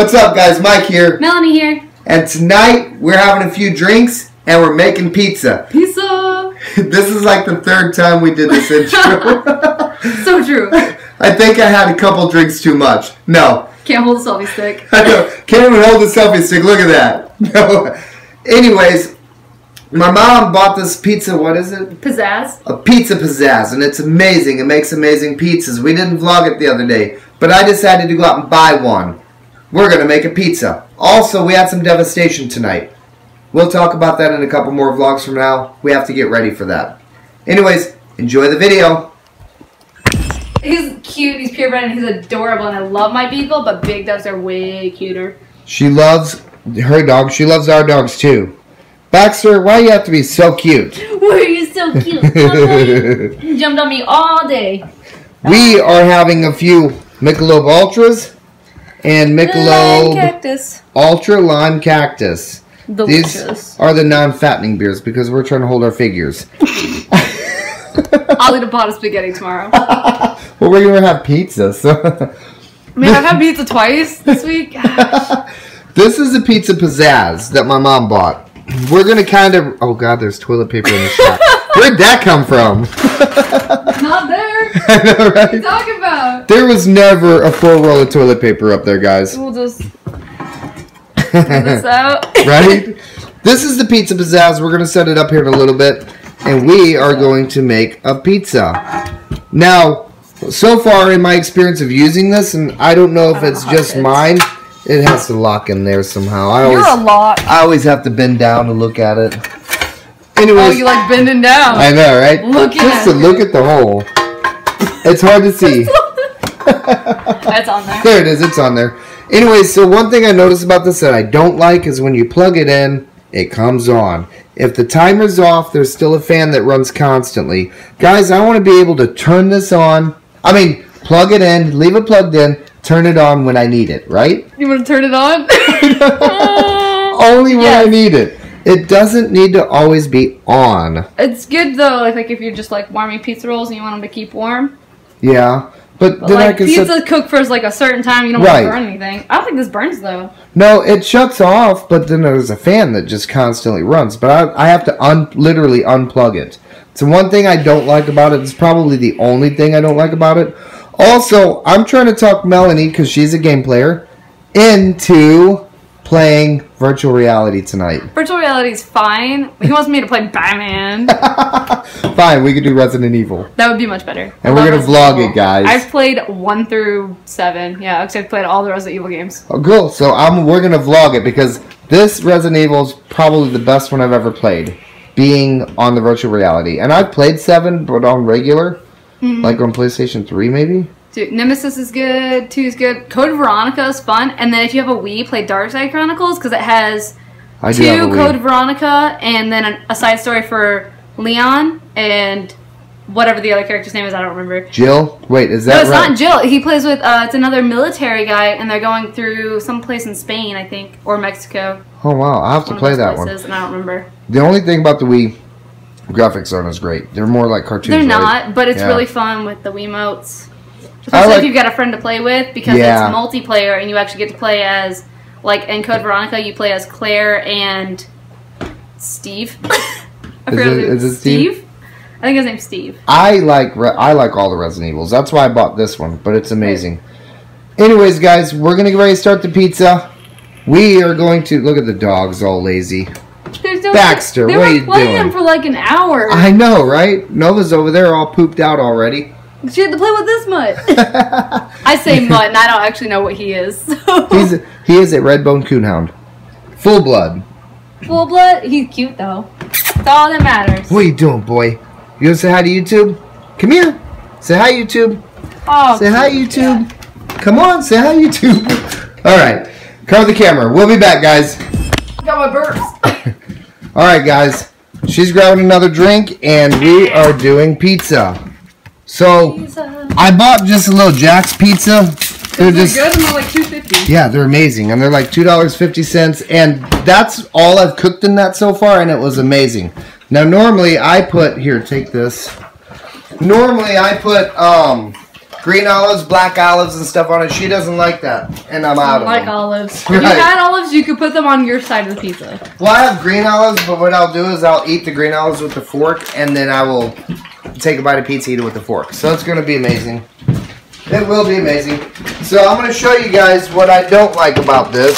What's up, guys? Mike here. Melanie here. And tonight we're having a few drinks and we're making pizza. Pizza. this is like the third time we did this intro. so true. I think I had a couple drinks too much. No. Can't hold a selfie stick. I know. Can't even hold a selfie stick. Look at that. No. Anyways, my mom bought this pizza. What is it? Pizzazz. A pizza pizzazz, and it's amazing. It makes amazing pizzas. We didn't vlog it the other day, but I decided to go out and buy one. We're gonna make a pizza. Also, we had some devastation tonight. We'll talk about that in a couple more vlogs from now. We have to get ready for that. Anyways, enjoy the video. He's cute, he's purebred, and he's adorable, and I love my beagle, but big dogs are way cuter. She loves her dog. She loves our dogs too. Baxter, why you have to be so cute? Why are you so cute? You jumped on me all day. we are having a few Michelob Ultras and Michelob cactus. Ultra Lime Cactus. These are the non-fattening beers because we're trying to hold our figures. I'll eat a pot of spaghetti tomorrow. Well, we're gonna have pizza. So Man, I've had pizza twice this week. This is a pizza pizzazz that my mom bought. We're gonna kind of. Oh God, there's toilet paper in the shop. Where'd that come from? Not there. I know, What are you talking about? There was never a full roll of toilet paper up there, guys. We'll just this out. right? This is the pizza pizzazz. We're gonna set it up here in a little bit, and we are going to make a pizza. Now, so far in my experience of using this, and I don't know if it's know how it just mine, it has to lock in there somehow. I always, You're a lot. I always have to bend down to look at it. Oh, you like bending down. I know, right? Looking just to it. look at the hole. It's hard to see. That's on there. There it is. It's on there. Anyway, so one thing I noticed about this that I don't like is when you plug it in, it comes on. If the timer's off, there's still a fan that runs constantly. Guys, I want to be able to turn this on. I mean, plug it in, leave it plugged in, turn it on when I need it, right? You want to turn it on? Only when I need it. It doesn't need to always be on. it's good though, like, like if you're just like warming pizza rolls and you want them to keep warm. Yeah. But, But then I like pizza set, cook for like a certain time, you don't Right. want to burn anything. I don't think this burns though. No, it shuts off, but then there's a fan that just constantly runs. But I, I have to un, literally unplug it. So one thing I don't like about it. it is probably the only thing I don't like about it. Also, I'm trying to talk Melanie because she's a game player into playing virtual reality tonight. Virtual reality is fine. He wants me to play Batman. Fine, we could do Resident Evil. that would be much better. And we're gonna vlog Resident it, guys. I've played one through seven. Yeah, actually, I've played all the Resident Evil games. Oh, cool. So I'm we're gonna vlog it because this Resident Evil is probably the best one I've ever played, being on the virtual reality. And I've played seven, but on regular, Mm-hmm. like on PlayStation Three, maybe. Dude, Nemesis is good. Two is good. Code Veronica is fun. And then if you have a Wii, play Dark Side Chronicles because it has I do have a two Code Veronica and then a, a side story for Leon and whatever the other character's name is. I don't remember. Jill. Wait, is that? No, it's right? not Jill. He plays with uh, it's another military guy, and they're going through some place in Spain, I think, or Mexico. oh wow, I have to play that one. places, and I don't remember. The only thing about the Wii graphics aren't as great. They're more like cartoons. They're right? not, but it's Yeah. really fun with the Wiimotes. Especially like- if you've got a friend to play with, because Yeah. it's multiplayer, and you actually get to play as, like in Code Veronica, you play as Claire and Steve. I Is it- is it Steve? I think his name's Steve. I like re- I like all the Resident Evils. That's why I bought this one, but it's amazing. Anyways, guys, we're gonna get ready to start the pizza. We are going to look at the dogs all lazy. There's no Baxter, They what were playing doing? for like an hour. I know, right? Nova's over there all pooped out already. She had to play with this mutt. I say mutt, and I don't actually know what he is. so- He's a, he is a red bone coonhound, full blood. full blood. He's cute though. That's all that matters. What are you doing, boy? You gonna say hi to YouTube? Come here. Say hi, YouTube. Oh, Say hi, YouTube. Come on, say hi, YouTube. All right, cover the camera. We'll be back, guys. Got my burps. All right, guys. She's grabbing another drink, and we are doing pizza. So I bought just a little Jack's pizza. They're just good. I'm like two fifty. yeah, they're amazing, and they're like two dollars fifty cents, and that's all I've cooked in that so far, and it was amazing. Now, normally I put here, take this. Normally I put um green olives, black olives, and stuff on it. She doesn't like that, and I'm out of like them. olives. If Right. you had olives, you could put them on your side of the pizza. Well, I have green olives, but what I'll do is I'll eat the green olives with the fork, and then I will take a bite of pizza, eat it with the fork. So it's going to be amazing. It will be amazing. So I'm going to show you guys what I don't like about this.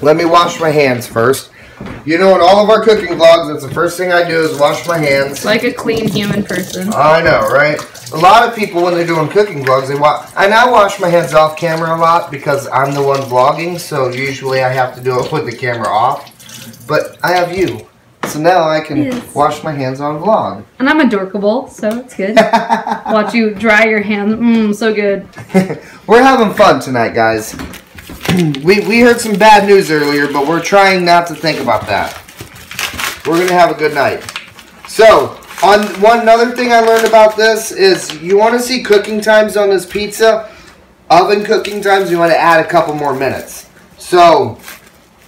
Let me wash my hands first. You know, in all of our cooking vlogs, that's the first thing I do is wash my hands. Like a clean human person. I know, right? A lot of people, when they're doing cooking vlogs, they watch. And I wash my hands off camera a lot because I'm the one vlogging, so usually I have to do it with the camera off. But I have you, so now I can Yes. wash my hands on vlog. And I'm adorkable, so it's good. Watch you dry your hands. Mmm, so good. we're having fun tonight, guys. we we heard some bad news earlier, but we're trying not to think about that. We're gonna have a good night. So, on one another thing I learned about this is you want to see cooking times on this pizza. Oven cooking times, you want to add a couple more minutes. So,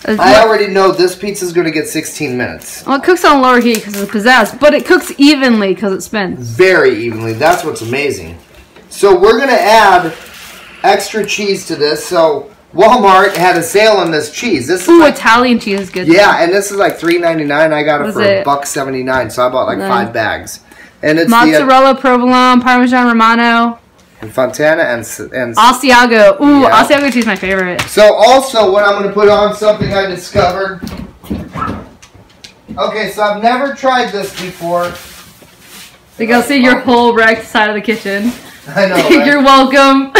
I already know this pizza is going to get 16 minutes. well, it cooks on lower heat because it's pizzazz, but it cooks evenly because it spins. Very evenly. That's what's amazing. So, we're going to add extra cheese to this. So, Walmart had a sale on this cheese. This is Ooh, like Italian cheese is good. Yeah, and this is like three ninety nine. I got it Was for a buck seventy nine, so I bought like five bags. And it's the uh, Mozzarella, provolone, Parmesan Romano, and Fontana and and Asiago. Ooh, Yeah. Asiago cheese is my favorite. so also what I'm going to put on something I discovered. Okay, so I've never tried this before. They go see your whole wrecked side of the kitchen. I know. Right? You're welcome.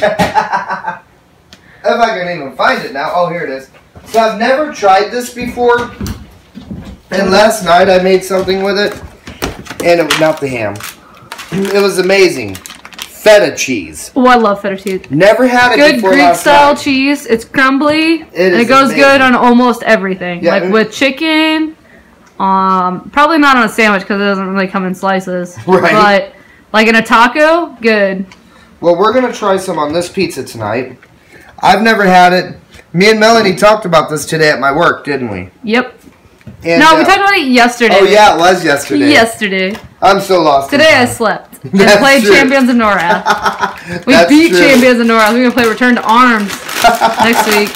if I can even find it now. Oh, here it is. So I've never tried this before. And last night I made something with it. And it was not the ham. It was amazing. Feta cheese. oh, I love feta cheese. Never had it Good Greek style night. cheese. It's crumbly. and is it goes amazing. good on almost everything. Yeah, like with chicken. Um, probably not on a sandwich because it doesn't really come in slices. Right. But like in a taco, good. Well, we're gonna try some on this pizza tonight. I've never had it. Me and Melanie talked about this today at my work, didn't we? Yep. And, no, we uh, talked about it yesterday. Oh yeah, it was yesterday. Yesterday. I'm so lost. Today I slept. And played true. Champions of Norrath. We That's beat true. Champions of Norrath. We're gonna play Return to Arms next week.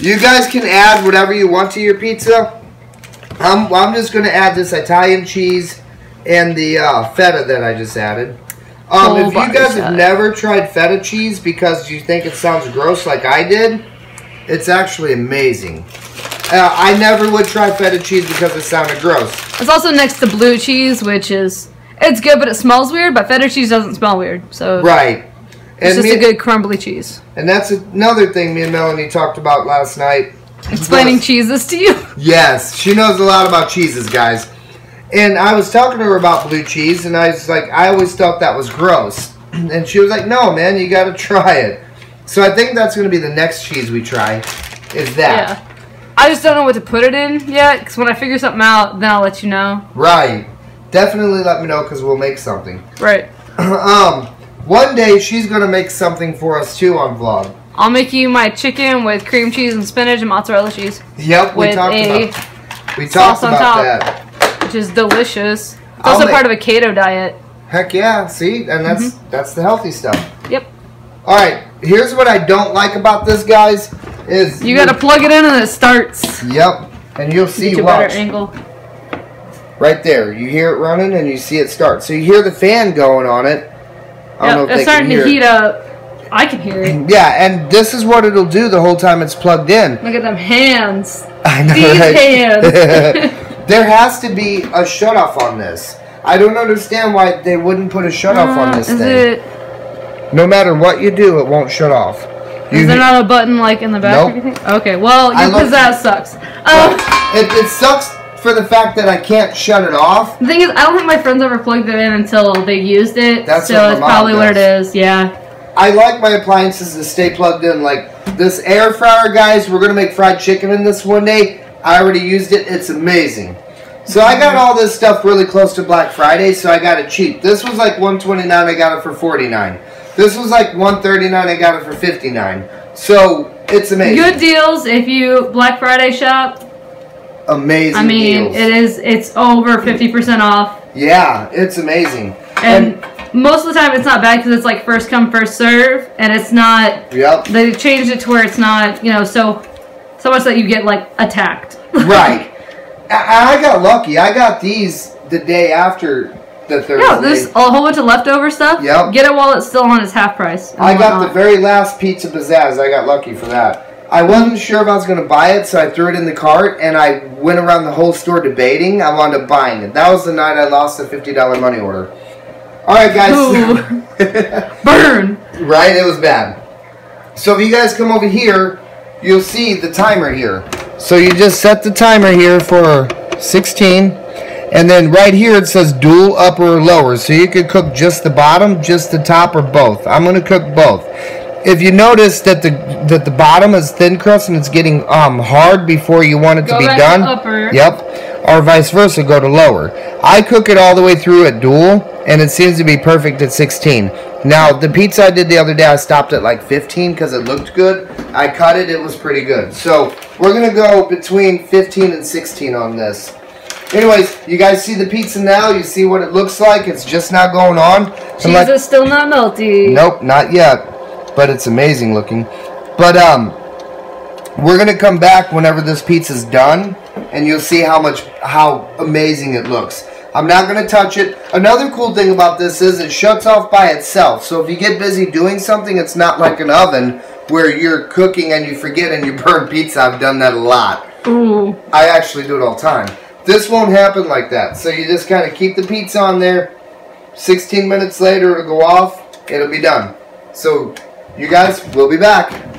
you guys can add whatever you want to your pizza. I'm, I'm just going to add this Italian cheese and the uh, feta that I just added. Um, if you guys have never tried feta cheese because you think it sounds gross like I did, it's actually amazing. Uh, I never would try feta cheese because it sounded gross. It's also next to blue cheese, which is it's good, but it smells weird. But feta cheese doesn't smell weird, so Right. it's And, just me, a good crumbly cheese. and that's another thing me and Melanie talked about last night. Explaining was- cheeses to you. Yes, she knows a lot about cheeses, guys. And I was talking to her about blue cheese, and I was like, I always thought that was gross. And she was like, No, man, you got to try it. So I think that's going to be the next cheese we try. Is that Yeah. I just don't know what to put it in yet, because when I figure something out, then I'll let you know. right? Definitely let me know because we'll make something. Right. um, one day she's going to make something for us too on vlog. I'll make you my chicken with cream cheese and spinach and mozzarella cheese, Yep, we with talked a about we sauce talked on about top. that. Which is delicious. It's also part of a keto diet. Heck yeah, see, and that's Mm-hmm. that's the healthy stuff. Yep. All right, here's what I don't like about this, guys. Is You gotta plug it in and it starts. Yep, and you'll see Get you a watch better angle. right there. You hear it running, and you see it start. So you hear the fan going on it. I don't Yep, know if it's starting to heat it. up. I can hear it. Yeah, and this is what it'll do the whole time it's plugged in. Look at them hands. I know, These right? hands. there has to be a shut off on this. I don't understand why they wouldn't put a shut off on Uh, this is thing. No matter what you do, it won't shut off. Is there not a button like in the back Nope. or anything? Okay, well, looked- pizzazz sucks. Um, it, it sucks for the fact that I can't shut it off. the thing is, I don't think my friends ever plugged it in until they used it. That's so it's probably what it does. is. Yeah. I like my appliances to stay plugged in. Like this air fryer, guys. We're gonna make fried chicken in this one day. I already used it. It's amazing. So I got all this stuff really close to Black Friday, so I got it cheap. This was like 129. I got it for 49. This was like 139. I got it for 59. So it's amazing. Good deals if you Black Friday shop. Amazing. I mean, deals. it is. It's over fifty percent off. Yeah, it's amazing. And most of the time it's not bad because it's like first come first serve, and it's not. Yep. They changed it to where it's not, you know, so so much that you get like attacked. Right. I, I got lucky. I got these the day after the Thursday. Yeah, there's a whole bunch of leftover stuff. Yep. Get it while it's still on its half price. I got the very last pizza pizzazz. I got lucky for that. I wasn't sure if I was going to buy it, so I threw it in the cart and I went around the whole store debating. I wound up buying it. That was the night I lost the $50 money order. All right, guys. Burn. right? It was bad. So if you guys come over here, you'll see the timer here. So you just set the timer here for 16. And then right here it says dual upper or lower. So you could cook just the bottom, just the top, or both. I'm going to cook both. If you notice that the that the bottom is thin crust and it's getting um hard before you want it to be done. upper. Yep. Or vice versa, go to lower. I cook it all the way through at dual, and it seems to be perfect at 16. Now, the pizza I did the other day, I stopped at like 15 because it looked good. I cut it, it was pretty good. So, we're going to go between 15 and 16 on this. Anyways, you guys see the pizza now? You see what it looks like? It's just not going on. Cheese like- is still not melty. Nope, not yet. But it's amazing looking. But um we're gonna come back whenever this pizza's done and you'll see how much how amazing it looks. I'm not gonna touch it. Another cool thing about this is it shuts off by itself. So if you get busy doing something, it's not like an oven where you're cooking and you forget and you burn pizza. I've done that a lot. Ooh. I actually do it all the time. This won't happen like that. So you just kind of keep the pizza on there. 16 minutes later, it'll go off. It'll be done. So you guys, we'll be back.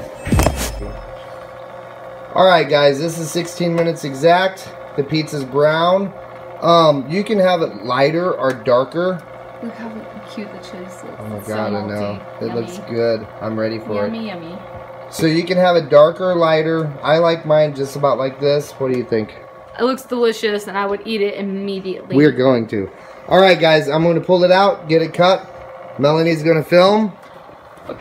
All right, guys, this is 16 minutes exact. The pizza's brown. Um, you can have it lighter or darker. Look how cute the cheese is. Oh my It's god, so I know. It Yummy. looks good. I'm ready for it. Yummy, yummy. So you can have it darker, or lighter. I like mine just about like this. What do you think? It looks delicious, and I would eat it immediately. We're going to. All right, guys, I'm going to pull it out, get it cut. Melanie's going to film.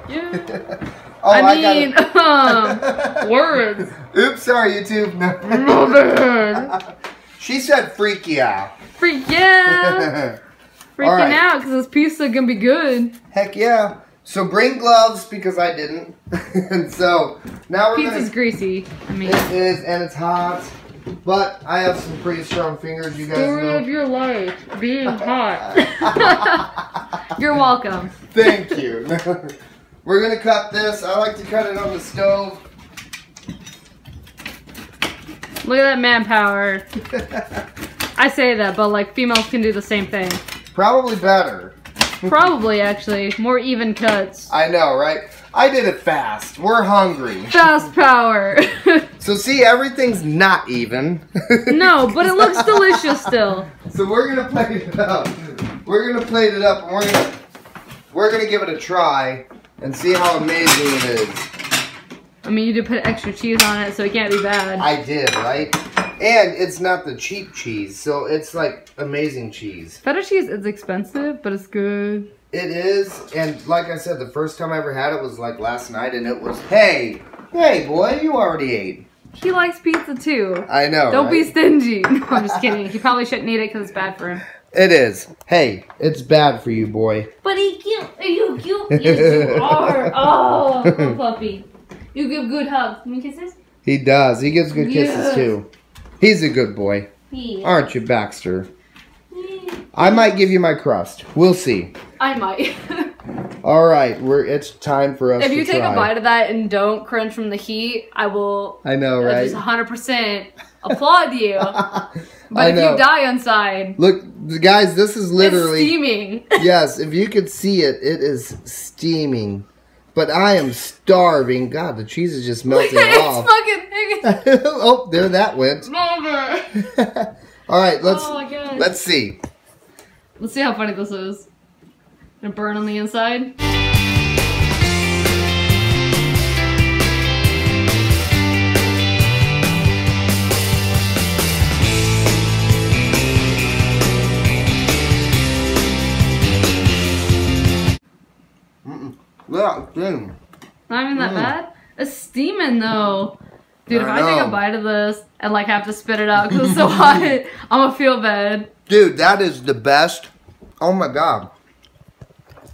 Yeah. Oh, I gotta- mean, um, words. Oops, sorry, YouTube. No. Mother. she said freaky out. Freak yeah. Freaking right. out because this pizza gonna be good. Heck yeah. So bring gloves because I didn't. and so now we're Pizza's to. greasy. I mean, It is, and it's hot. But I have some pretty strong fingers, you guys story of know. your life, being hot. You're welcome. Thank you. We're to cut this. I like to cut it on the stove. Look at that manpower. I say that, but like females can do the same thing. Probably better. Probably actually more even cuts. I know, right? I did it fast. We're hungry. Fast power. So see, everything's not even. no, but it looks delicious still. So we're gonna plate it up. We're gonna plate it up, and we're gonna we're gonna give it a try and see how amazing it is. I mean, you did put extra cheese on it, so it can't be bad. I did, right? And it's not the cheap cheese, so it's like amazing cheese. Feta cheese is expensive, but it's good. It is, and like I said, the first time I ever had it was like last night, and it was hey, hey boy, you already ate. He likes pizza too. I know. Don't be stingy. No, I'm just kidding. He probably shouldn't eat it because it's bad for him. It is. Hey, it's bad for you, boy. But he cute. Are you cute? Yes, you are. Oh, puppy. You give good hugs. Can we kiss? He does. He gives good kisses too. He's a good boy, Yeah. aren't you, Baxter? I might give you my crust. We'll see. I might. All right, we're it's time for us. if to you take try. a bite of that and don't cringe from the heat, I will I know, right? just 100% applaud you. But I if know. you die inside, Look, guys, this is it's literally steaming. yes. If you could see it, it is steaming. But I am starving. God, the cheese is just melting off. fucking. oh, there that went. All right, let's oh let's see. Let's see how funny this is. Gonna burn on the inside. Dang. Not even that Mm. bad. It's steaming though. Dude, if I I take a bite of this and like have to spit it out because it's so hot, I'm gonna feel bad. Dude, that is the best. Oh my god.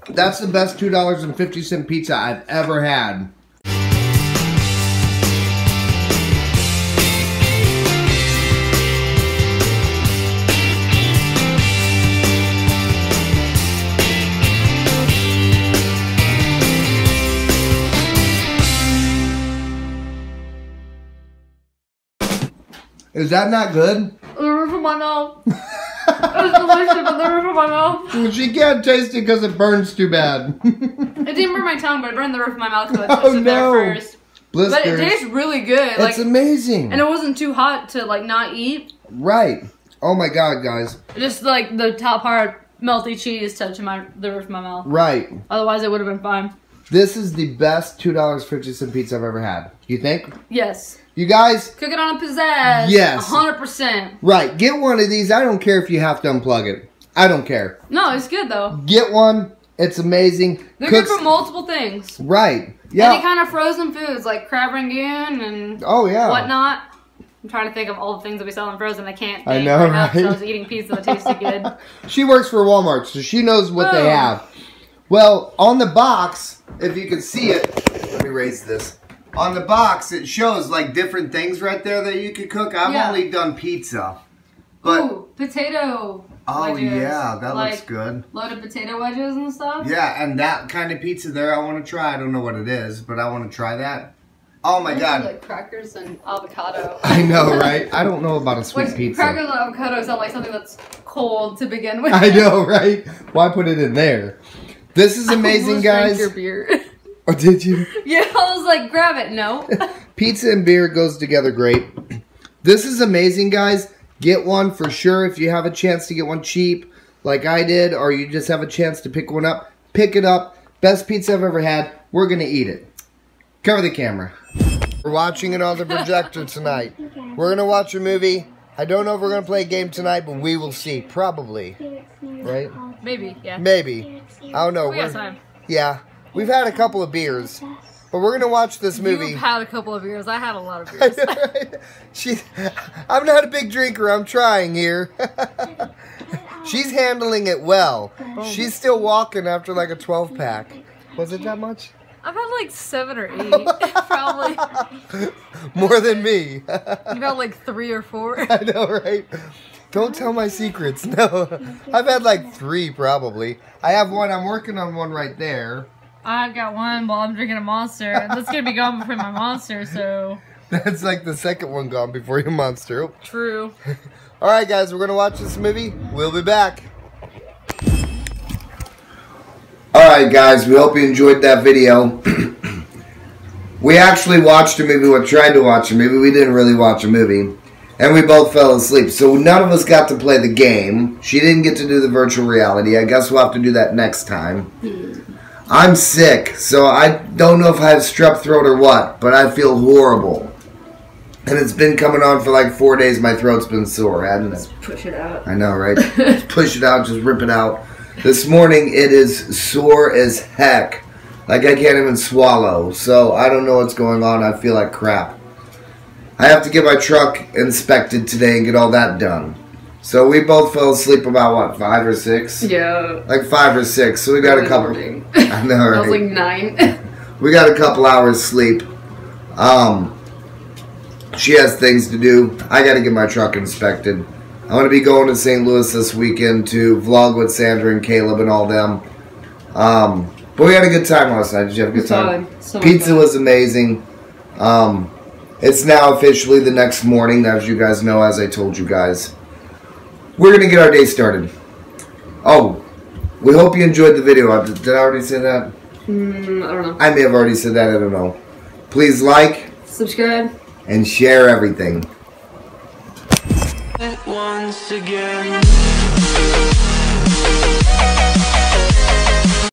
That's the best two dollars and fifty cent pizza I've ever had. Is that not good? The roof of my mouth. it was delicious, but the roof of my mouth. She can't taste it because it burns too bad. It didn't burn my tongue, but it burned the roof of my mouth because I Oh, no. there first. But it tastes really good. Like, it's amazing. and it wasn't too hot to like not eat. right. Oh my god, guys. Just like the top part, melty cheese touching my the roof of my mouth. Right. Otherwise, it would have been fine. This is the best two dollars fifty cent pizza I've ever had. You think? Yes. You guys, Cook it on a pizzazz. Yes. hundred percent. right? Get one of these. I don't care if you have to unplug it. I don't care. No, it's good though. Get one. It's amazing. They're Cooks- good for multiple things. right. Yeah. Any kind of frozen foods like crab rangoon and Oh yeah. whatnot. I'm trying to think of all the things that we sell in frozen. I can't. Think I know, right? now 'cause right? I was eating pizza that tasted good. She works for Walmart, so she knows what they have. Well, on the box, if you can see it, let me raise this. On the box, it shows like different things right there that you could cook. I've Yeah. only done pizza, but Ooh, potato. oh wedges. yeah, that like, looks good. Loaded potato wedges and stuff. Yeah, and that kind of pizza there, I want to try. I don't know what it is, but I want to try that. Oh my god, Like crackers and avocado. I know, right? I don't know about a sweet Which pizza. crackers and avocado sound like something that's cold to begin with. I know, right? Why put it in there? This is amazing, guys. Your beer. Oh, did you? yeah, I was like, grab it. No. Pizza and beer goes together great. This is amazing, guys. Get one for sure if you have a chance to get one cheap, like I did, or you just have a chance to pick one up. Pick it up. Best pizza I've ever had. We're gonna eat it. Cover the camera. We're watching it on the projector tonight. We're gonna watch a movie. I don't know if we're gonna play a game tonight, but we will see. Probably, right? Maybe. Yeah. Maybe. I don't know. We got time. yeah, we've had a couple of beers, but we're gonna watch this movie. You've had a couple of beers. I had a lot of beers. she, I'm not a big drinker. I'm trying here. She's handling it well. She's still walking after like a 12 pack. Was it that much? I've had like seven or eight, probably. More than me. You've had like three or four. I know, right? Don't tell my secrets. No, I've had like three probably. I have one. I'm working on one right there. I've got one while I'm drinking a monster. That's gonna be gone before my monster. So That's like the second one gone before your monster. Oh. true. All right, guys, we're gonna watch this movie. We'll be back. All right, guys, we hope you enjoyed that video. we actually watched a movie. We tried to watch a movie. We didn't really watch a movie, and we both fell asleep. So none of us got to play the game. She didn't get to do the virtual reality. I guess we'll have to do that next time. Hmm. I'm sick, so I don't know if I have strep throat or what, but I feel horrible. And it's been coming on for like four days. My throat's been sore, hasn't it? Just push it out. I know, right? Just push it out, just rip it out. This morning it is sore as heck. Like I can't even swallow. So I don't know what's going on. I feel like crap. I have to get my truck inspected today and get all that done. So we both fell asleep about what, five or six? Yeah. Like five or six. So we got a couple. I know, I right? was like nine. We got a couple hours sleep. Um, she has things to do. I got to get my truck inspected. I'm to be going to St. Louis this weekend to vlog with Sandra and Caleb and all them. Um, but we had a good time last night. Did you have a good time? So Pizza fun. was amazing. Um, it's now officially the next morning, as you guys know, as I told you guys. We're going to get our day started. Oh, we hope you enjoyed the video. Uh, Did I already say that? Mm, I don't know. I may have already said that, I don't know. Please like Subscribe. and share everything. once again.